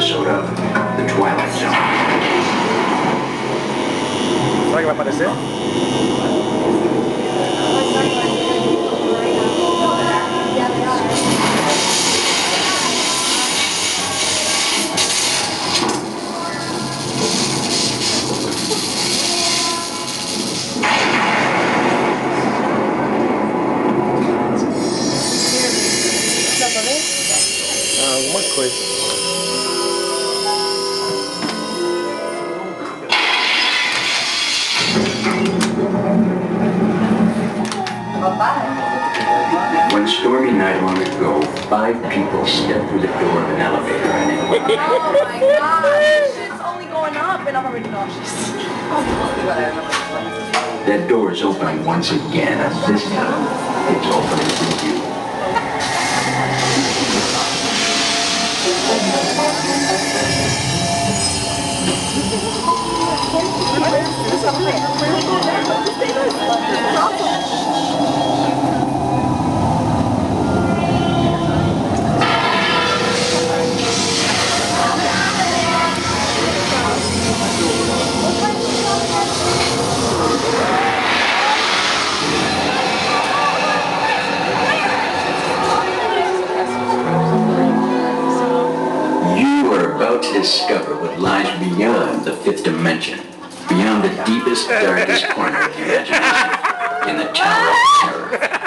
episode of The Twilight Zone. Será que vai aparecer? Ah, alguma coisa. One stormy night long ago, five people stepped through the door of an elevator and it Oh my gosh, it's only going up and I'm already nauseous. That door is opening once again, and this time it's opening for you. You are about to discover what lies beyond the fifth dimension, beyond the deepest, darkest corner of the imagination, in the Tower of Terror.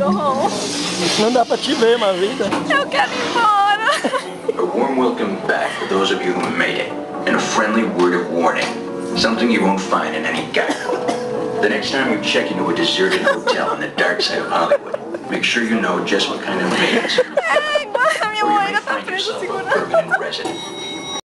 Home. Não dá pra te ver, uma vida. Eu quero ir embora. A warm welcome back for those of you who made it, and a friendly word of warning. Something you won't find in any guidebook. The next time you check into a deserted hotel on the dark side of Hollywood, make sure you know just what kind of maze, Ai, a minha or you mãe may ainda tá find presa yourself a segurando. permanent resident.